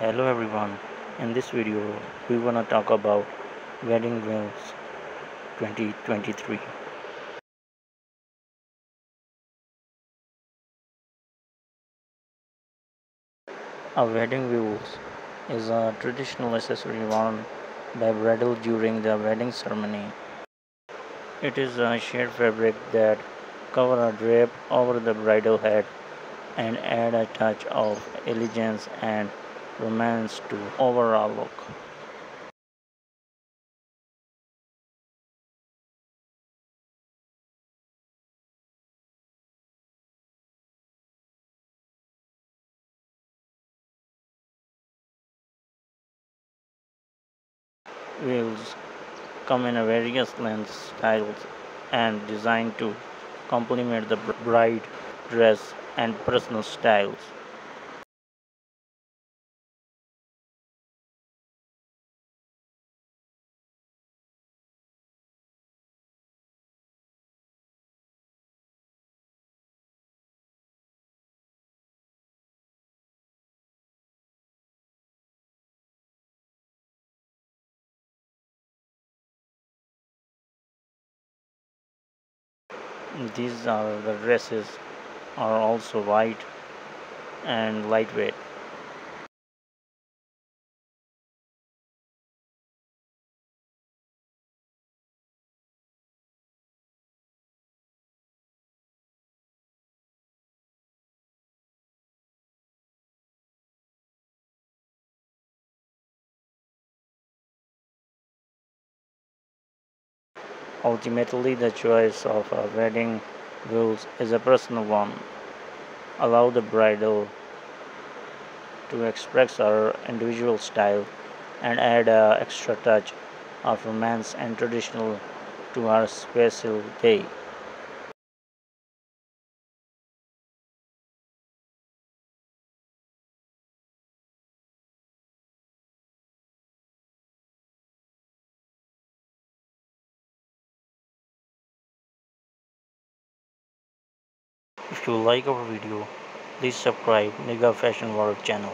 Hello everyone. In this video, we want to talk about wedding veils 2023. A wedding veils is a traditional accessory worn by bridal during the wedding ceremony. It is a sheer fabric that cover a drape over the bridal head and add a touch of elegance and romance to overall look. Veils come in a various lengths, styles, and designed to complement the bride dress and personal styles. These are the dresses are also white and lightweight. Ultimately, the choice of a wedding veils is a personal one. Allow the bridal to express her individual style and add an extra touch of romance and traditional to her special day. If you like our video, please subscribe Niga Fashion World channel.